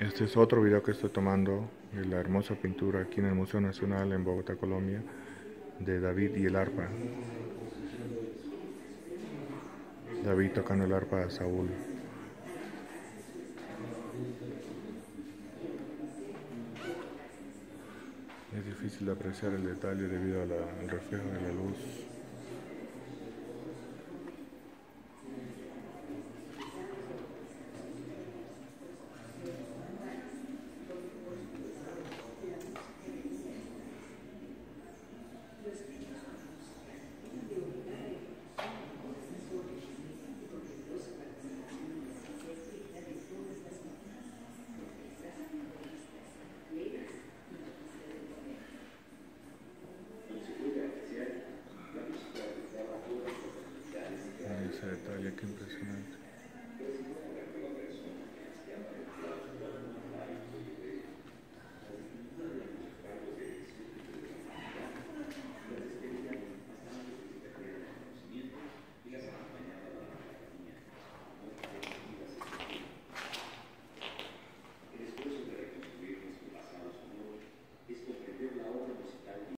Este es otro video que estoy tomando de la hermosa pintura aquí en el Museo Nacional en Bogotá, Colombia, de David y el arpa. David tocando el arpa a Saúl. Es difícil apreciar el detalle debido al reflejo de la luz. esa qué impresionante.